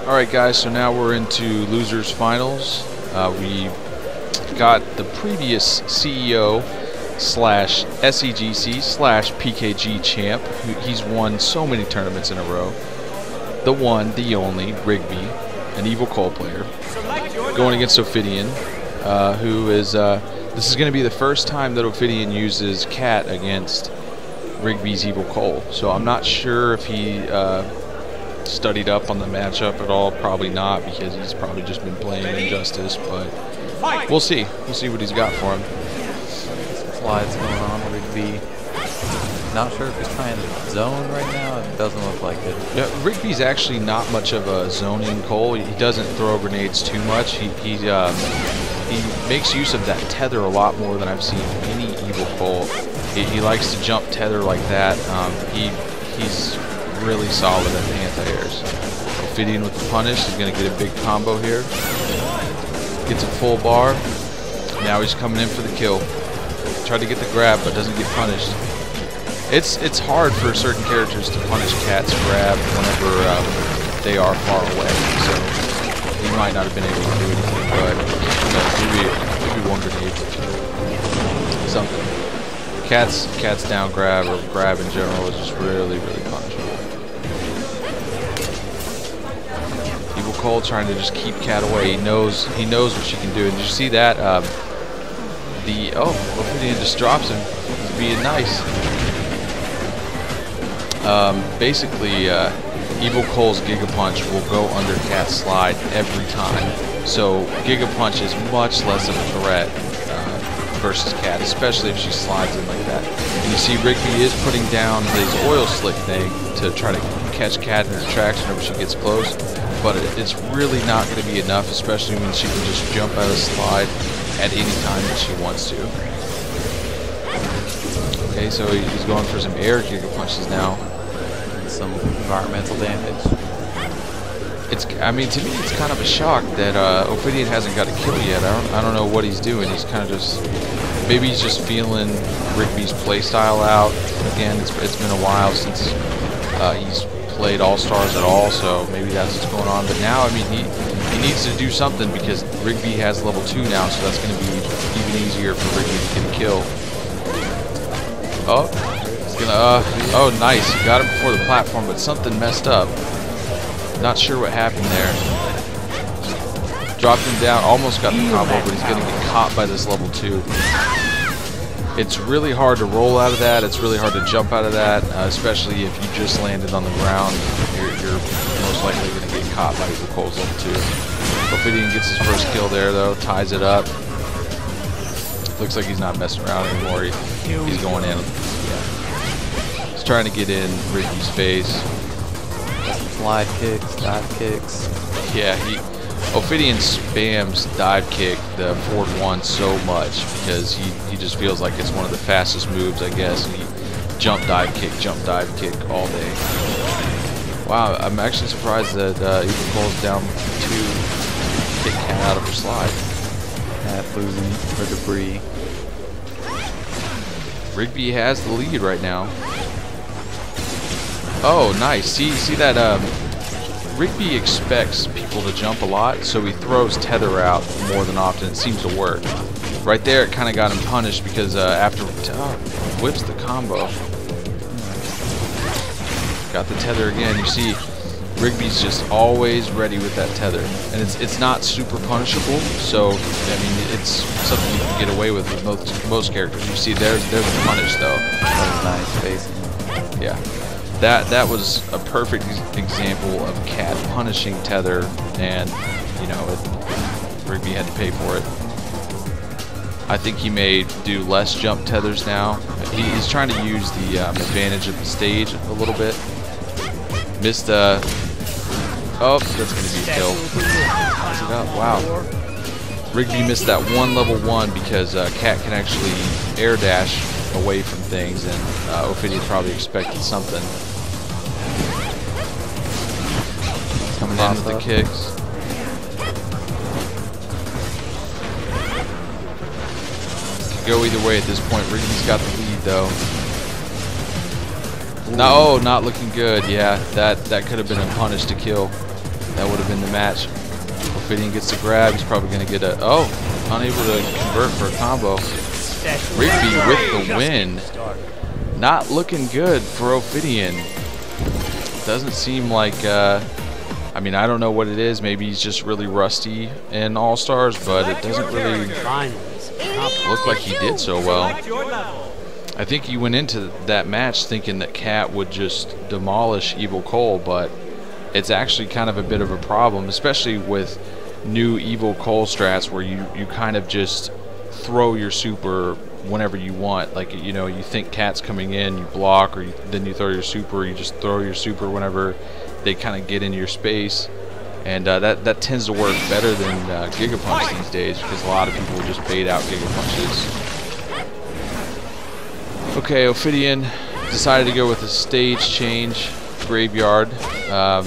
Alright guys, so now we're into losers finals. Uh, we got the previous CEO slash SEGC slash PKG champ. He's won so many tournaments in a row. The one, the only, Rigby, an Evil Cole player, going against OFIDYAN, uh, who is, uh, this is going to be the first time that OFIDYAN uses Kat against Rigby's Evil Cole. So I'm not sure if he uh, studied up on the matchup at all. Probably not because he's probably just been playing Injustice. But we'll see. We'll see what he's got for him. Some slides going on. Rigby. Not sure if he's trying to zone right now. It doesn't look like it. Yeah, Rigby's actually not much of a zoning Cole. He doesn't throw grenades too much. He he um, he makes use of that tether a lot more than I've seen any Evil Cole. He, he likes to jump tether like that. Um, he he's really solid at the anti-airs. OFIDYAN with the punish. He's going to get a big combo here. Gets a full bar. Now he's coming in for the kill. Tried to get the grab, but doesn't get punished. It's it's hard for certain characters to punish Kat's grab whenever um, they are far away. So he might not have been able to do anything, but you know, maybe, maybe one grenade. Something. Kat's Kat's down grab or grab in general is just really, really Cole trying to just keep Kat away. He knows he knows what she can do. And did you see that? Um, the oh, OFIDYAN just drops him. He's being nice. Um, basically, uh, Evil Cole's Giga Punch will go under Kat's slide every time. So Giga Punch is much less of a threat uh, versus Kat, especially if she slides in like that. And you see Rigby is putting down his oil slick thing to try to catch Kat in her tracks whenever she gets close. But it's really not going to be enough, especially when she can just jump out of slide at any time that she wants to. Okay, so he's going for some air Giga Punches now some environmental damage. It's, I mean, to me, it's kind of a shock that uh, OFIDYAN hasn't got a kill yet. I don't, I don't know what he's doing. He's kind of just, maybe he's just feeling Rigby's playstyle out. Again, it's, it's been a while since uh, he's played All Stars at all, so maybe that's what's going on. But now, I mean, he he needs to do something because Rigby has level two now, so that's going to be even easier for Rigby to get a kill. Oh, gonna, uh, oh nice, He got him before the platform, but something messed up. Not sure what happened there. Dropped him down, almost got the combo, but he's gonna get caught by this level 2. It's really hard to roll out of that, it's really hard to jump out of that, uh, especially if you just landed on the ground. You're, you're most likely gonna get caught by the Cole's level 2. OFIDYAN gets his first kill there though, ties it up. Looks like he's not messing around anymore. He, he's going in. He's trying to get in Rigby's face. Slide kicks, dive kicks. Yeah, he OFIDYAN spams dive kick the forward one so much because he, he just feels like it's one of the fastest moves, I guess. He jump dive kick, jump dive kick all day. Wow, I'm actually surprised that uh, Evil Cole's down two kick Kat out of her slide. Kat losing her debris. Rigby has the lead right now. Oh, nice. See, see that? Um, Rigby expects people to jump a lot, so he throws tether out more than often. It seems to work. Right there, it kind of got him punished because uh, after oh, whips the combo. Got the tether again. You see, Rigby's just always ready with that tether, and it's it's not super punishable. So I mean, it's something you can get away with with most most characters. You see, there's there's a punish though. That was nice, basically. Yeah that that was a perfect example of Kat punishing Tether, and you know, it, Rigby had to pay for it. I think he may do less jump tethers now. He, he's trying to use the um, advantage of the stage a little bit. Missed a. Uh, oh, that's going to be a kill. Wow. Rigby missed that one level one because uh, Kat can actually air dash away from things, and uh, OFIDYAN probably expected something. Coming in with the kicks. Could go either way at this point. Rigby's got the lead though. No, not looking good. Yeah, that that could have been a punish to kill. That would have been the match. OFIDYAN gets the grab. He's probably going to get a... Oh, unable to convert for a combo. Rigby with the win. Not looking good for OFIDYAN. Doesn't seem like... Uh, I mean, I don't know what it is. Maybe he's just really rusty in All-Stars, but it doesn't really look like he did so well. I think he went into that match thinking that Kat would just demolish Evil Cole, but it's actually kind of a bit of a problem, especially with new Evil Cole strats where you, you kind of just throw your super whenever you want. Like, you know, you think Kat's coming in, you block, or you, then you throw your super, you just throw your super whenever they kind of get into your space. And uh, that, that tends to work better than uh, Giga Punch these days because a lot of people just bait out Giga Punches. Okay, OFIDYAN decided to go with a stage change, Graveyard. Um,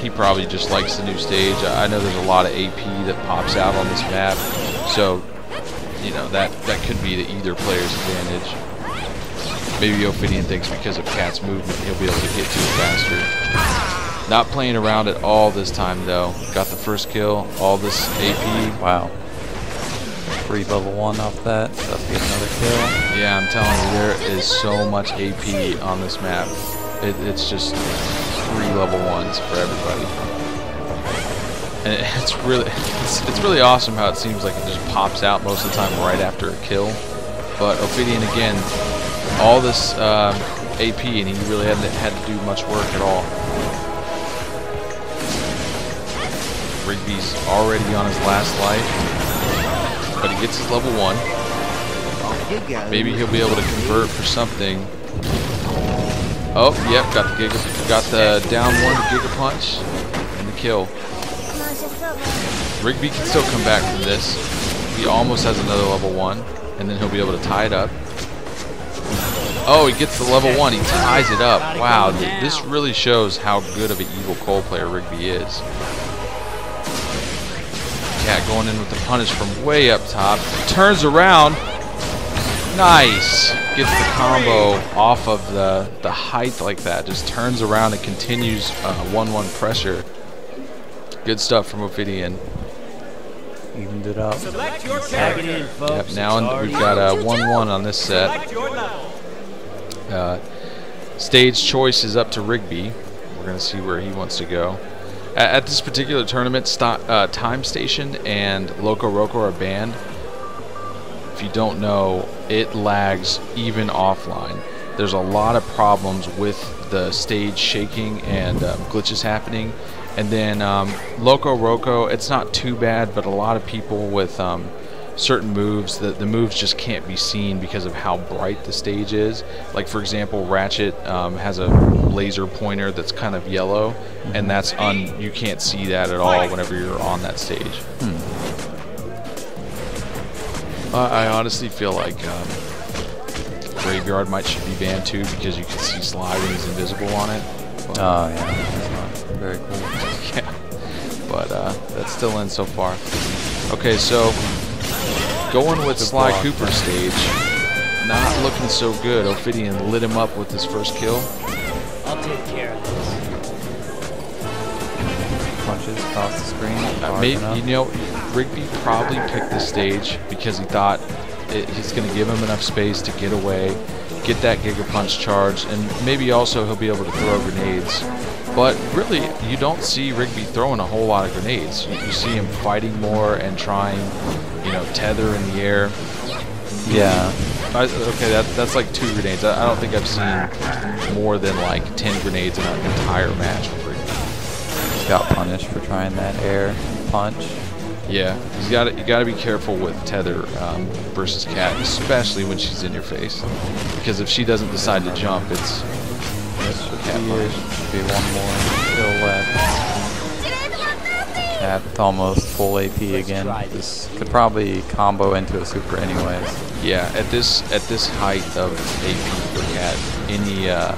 he probably just likes the new stage. I know there's a lot of AP that pops out on this map, so you know that that could be to either player's advantage. Maybe OFIDYAN thinks because of Kat's movement he'll be able to get to it faster. Not playing around at all this time though. Got the first kill, all this AP. Wow. Free level one off that. That's get another kill. Yeah, I'm telling you, there is so much AP on this map. It, it's just three level ones for everybody. And it's really, it's, it's really awesome how it seems like it just pops out most of the time right after a kill. But OFIDYAN again, all this um, AP, and he really hadn't had to do much work at all. Rigby's already on his last life, but he gets his level one. Maybe he'll be able to convert for something. Oh, yep, got the giga, got the down one giga punch and the kill. Rigby can still come back from this. He almost has another level one, and then he'll be able to tie it up. Oh, he gets the level one. He ties it up. Wow, th this really shows how good of an evil Cole player Rigby is. Kat going in with the punish from way up top. Turns around. Nice. Gets the combo off of the, the height like that. Just turns around and continues 1-1 uh, pressure. Good stuff from OFIDYAN. Evened it up. Yep, now we've got a 1-1 on this set. Uh, stage choice is up to Rigby. We're going to see where he wants to go. At, at this particular tournament, uh, Time Station and Loco Roco are banned. If you don't know, it lags even offline. There's a lot of problems with the stage shaking and um, glitches happening. And then um, Loco Roco, it's not too bad, but a lot of people with um, certain moves, the, the moves just can't be seen because of how bright the stage is. Like, for example, Ratchet um, has a laser pointer that's kind of yellow, and that's un you can't see that at all whenever you're on that stage. Hmm. I honestly feel like um, Graveyard might should be banned too because you can see Sly when he's invisible on it. Oh yeah, very cool. yeah, but uh, that's still in so far. Okay, so going with Sly block. Cooper stage, not looking so good. OFIDYAN lit him up with his first kill. I'll take care of this. Punches across the screen. Uh, maybe, you know, Rigby probably picked the stage because he thought it, he's going to give him enough space to get away, get that Giga Punch charged, and maybe also he'll be able to throw grenades. But really, you don't see Rigby throwing a whole lot of grenades. You, you see him fighting more and trying, you know, tether in the air. Yeah. I, okay, that, that's like two grenades. I, I, don't think I've seen more than like 10 grenades in an entire match with Rigby. He got punished for trying that air punch. Yeah, you got you got to be careful with tether um, versus Kat, especially when she's in your face, because if she doesn't decide to jump, it's should Kat be, should be one more kill left. Kat almost full AP again. This could probably combo into a super anyways. Yeah, at this at this height of AP for Kat, any uh,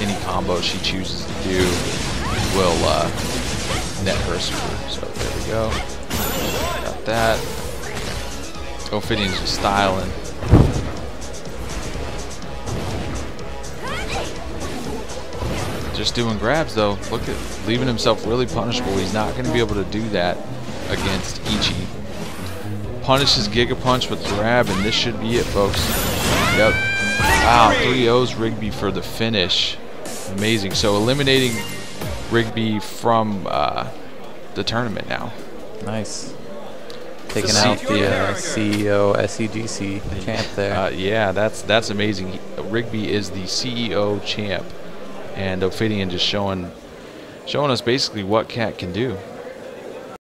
any combo she chooses to do will uh, net her super. So there we go Got that. OFIDYAN's just styling. Just just doing grabs though. Look at leaving himself really punishable. He's not going to be able to do that against Ichi. Punishes Giga Punch with grab, and this should be it, folks. Yep. Wow, 3 O's Rigby for the finish. Amazing. So eliminating Rigby from uh, the tournament now. Nice. Taking See- out the uh, CEO SEGC champ there. Uh, yeah, that's that's amazing. Rigby is the CEO champ, and OFIDYAN just showing showing us basically what Kat can do.